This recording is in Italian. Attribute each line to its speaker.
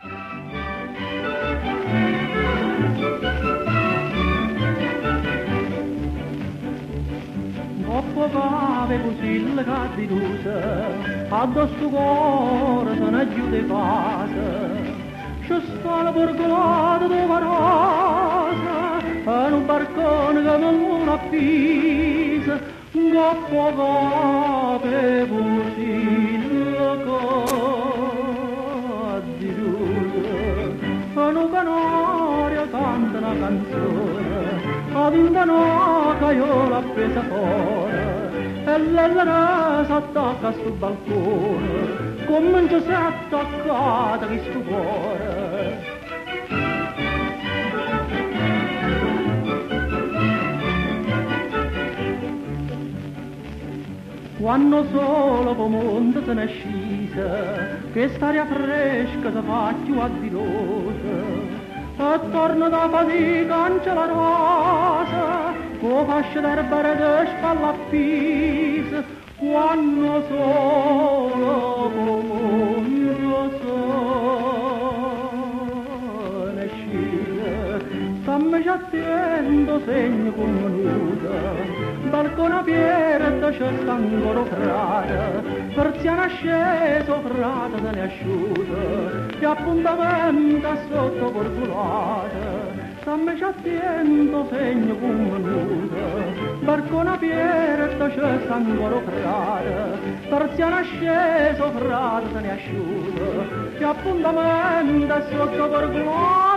Speaker 1: Troppo cave così il caddilusa, addosso cuore di casa. C'è sta la borgolata dove rosa, in un barcone che mi muore a pisa, troppo cave così un canario canta una canzone, ad un canoca io l'ho presa fuori e l'ellera s'attacca sul balcone come non si è attaccata che sto cuore quando solo pomonte se ne scisa che staria fresca si fa più addilosa attorno da fatica c'è la rosa, con fascia d'erba che spalla a pisa, quando solo stammi già attento segno come nuda, balcone aperto c'è ancora frata, persiana sceso frata se ne asciuta, e appuntamento sotto porculata, stammi già attento segno come nuda, balcone aperto c'è ancora frata, persiana sceso frata se ne asciuta, e appuntamento sotto porculata,